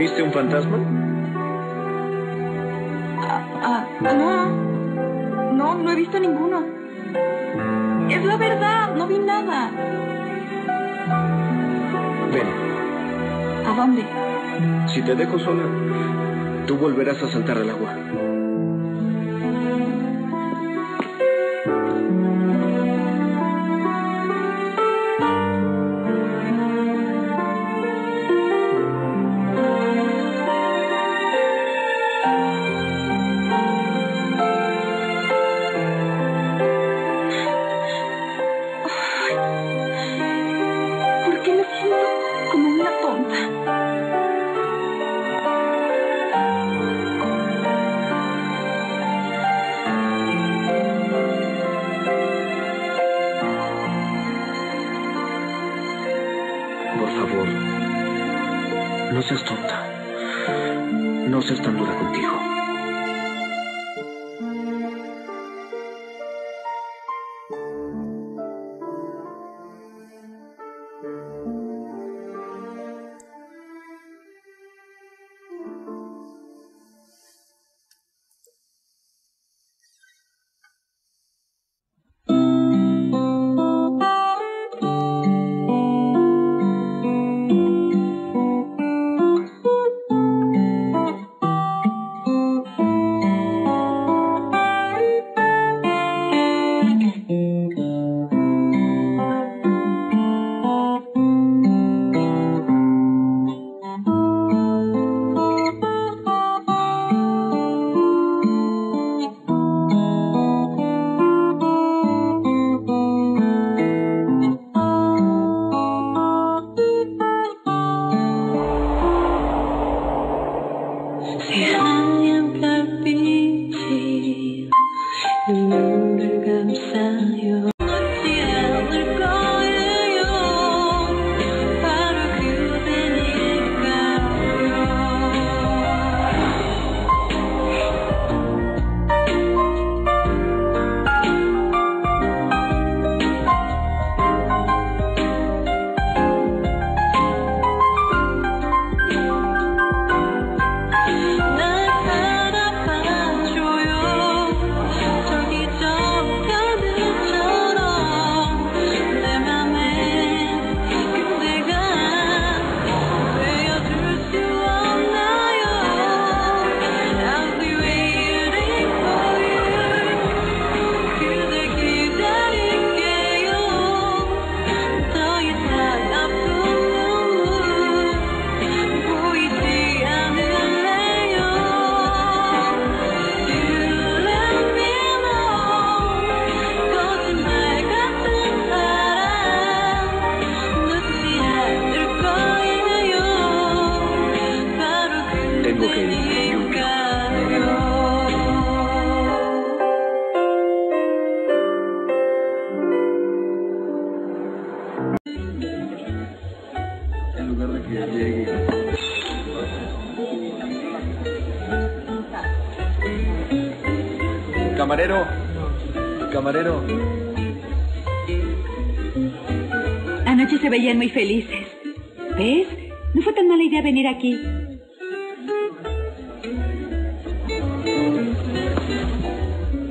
¿Viste un fantasma? Ah, ah, no. No, no he visto ninguno. Es la verdad, no vi nada. Ven, ¿A dónde? si te dejo sola, tú volverás a saltar al agua. No seas tonta. No seas tan dura contigo. you. Camarero. Camarero. Anoche se veían muy felices. ¿Ves? No fue tan mala idea venir aquí.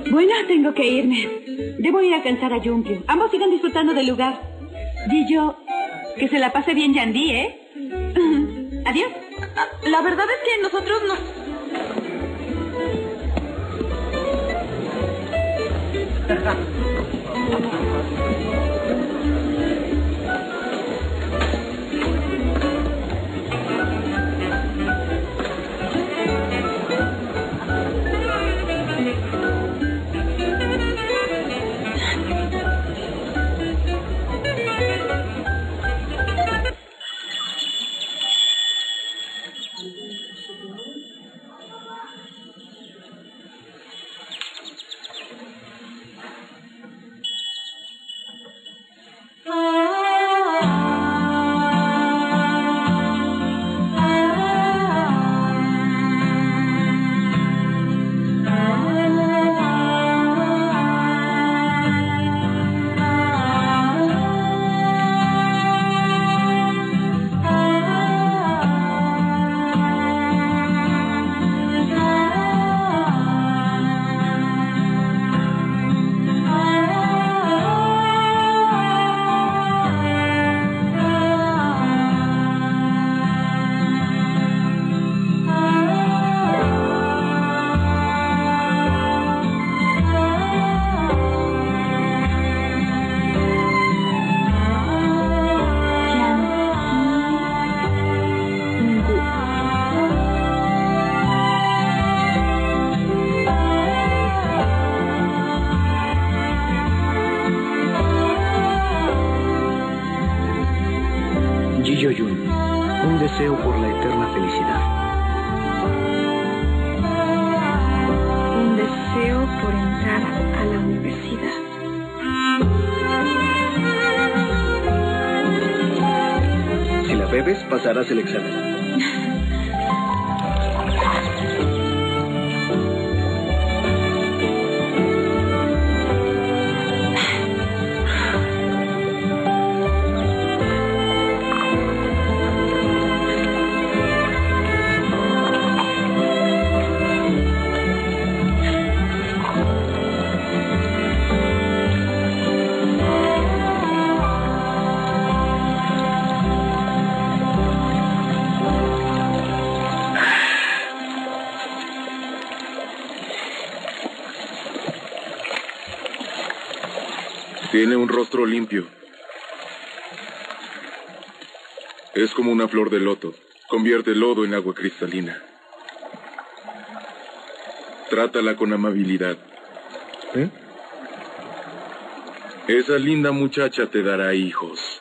Bueno, tengo que irme. Debo ir a alcanzar a Junkio. Ambos sigan disfrutando del lugar. Gillo, que se la pase bien Yandy, ¿eh? Adiós. La verdad es que nosotros no... ハハハハ! Un deseo por la eterna felicidad. Un deseo por entrar a la universidad. Si la bebes, pasarás el examen. Tiene un rostro limpio. Es como una flor de loto. Convierte el lodo en agua cristalina. Trátala con amabilidad. ¿Eh? Esa linda muchacha te dará hijos.